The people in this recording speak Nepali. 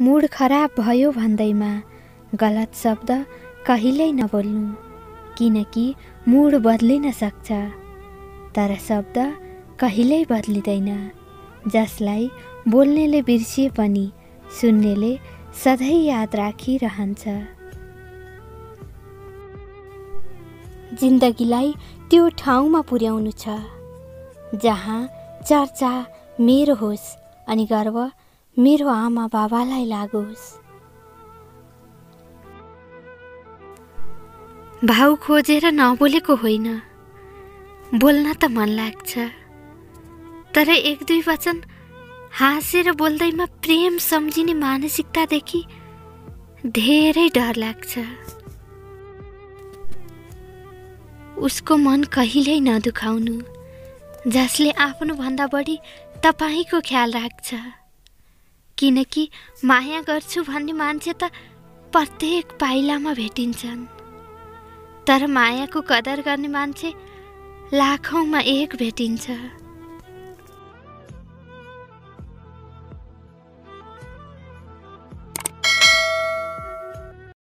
मुड खराब भयो भन्दैमा गलत शब्द कहिल्यै नबोल्नु किनकि मुड बदलिन सक्छ। तर शब्द कहिल्यै बदलिँदैन जसलाई बोल्नेले बिर्सिए पनि सुन्नेले सधैँ याद राखिरहन्छ। जिन्दगीलाई त्यो ठाउँमा पुर्याउनु छ जहाँ चर्चा मेरो होस् अनि गर्व मेरो आमा बाबालाई लागोस्। भाउ खोजेर नबोलेको होइन। बोल्न त मन लाग्छ। तर एक दुई वचन हाँसेर बोल्दैमा प्रेम सम्झिने मानसिकतादेखि धेरै डर लाग्छ। उसको मन कहिल्यै नदुखाउनु जसले आफ्नोभन्दा बढी तपाईँको ख्याल राख्छ। किनकि माया गर्छु भन्ने मान्छे त प्रत्येक पाइलामा भेटिन्छन्। तर मायाको कदर गर्ने मान्छे लाखौँमा एक भेटिन्छ।